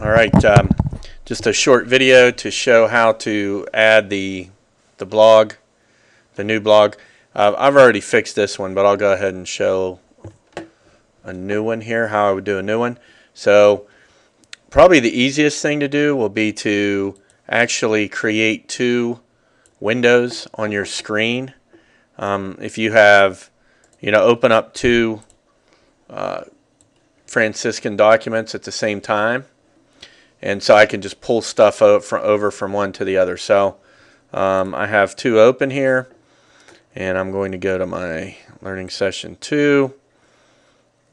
All right, um, just a short video to show how to add the the blog, the new blog. Uh, I've already fixed this one, but I'll go ahead and show a new one here, how I would do a new one. So probably the easiest thing to do will be to actually create two windows on your screen. Um, if you have, you know, open up two uh, Franciscan documents at the same time. And so I can just pull stuff over from one to the other. So um, I have two open here. And I'm going to go to my learning session two.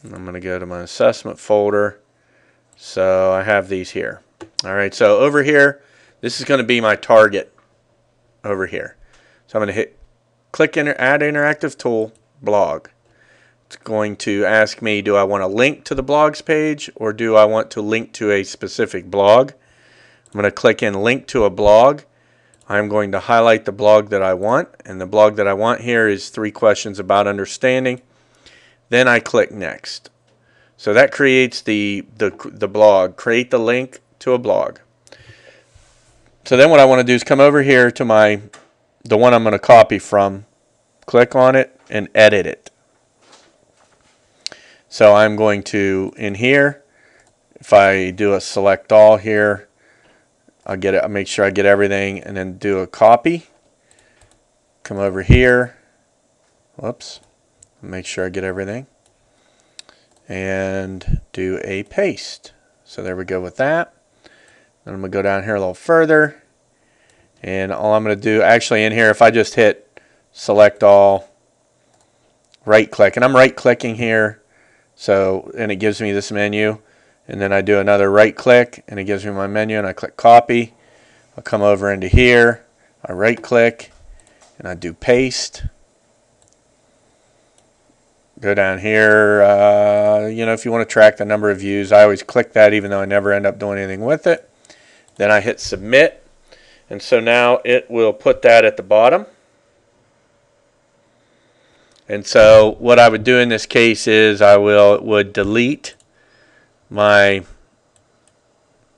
I'm going to go to my assessment folder. So I have these here. All right, so over here, this is going to be my target over here. So I'm going to hit click inter add interactive tool blog. Going to ask me, do I want to link to the blogs page or do I want to link to a specific blog? I'm going to click in link to a blog. I'm going to highlight the blog that I want and the blog that I want here is three questions about understanding. Then I click next. So that creates the, the, the blog, create the link to a blog. So then what I want to do is come over here to my, the one I'm going to copy from, click on it and edit it. So I'm going to, in here, if I do a select all here, I'll get it, I'll make sure I get everything and then do a copy. Come over here. Whoops. Make sure I get everything. And do a paste. So there we go with that. Then I'm going to go down here a little further. And all I'm going to do, actually in here, if I just hit select all, right click, and I'm right clicking here so, and it gives me this menu. And then I do another right click and it gives me my menu and I click copy. I'll come over into here. I right click and I do paste. Go down here. Uh, you know, if you want to track the number of views, I always click that even though I never end up doing anything with it. Then I hit submit. And so now it will put that at the bottom. And so what I would do in this case is I will would delete my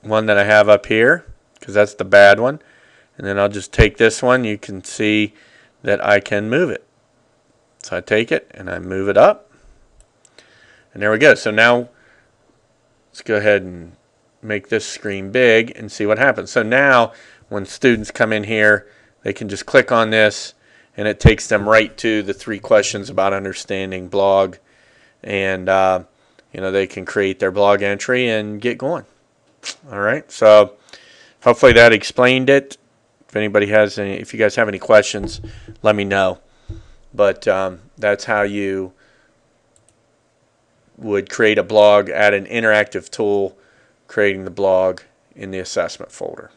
one that I have up here because that's the bad one. And then I'll just take this one. You can see that I can move it. So I take it and I move it up. And there we go. So now let's go ahead and make this screen big and see what happens. So now when students come in here, they can just click on this and it takes them right to the three questions about understanding blog. And uh, you know they can create their blog entry and get going. All right. So hopefully that explained it. If anybody has any if you guys have any questions let me know. But um, that's how you would create a blog add an interactive tool creating the blog in the assessment folder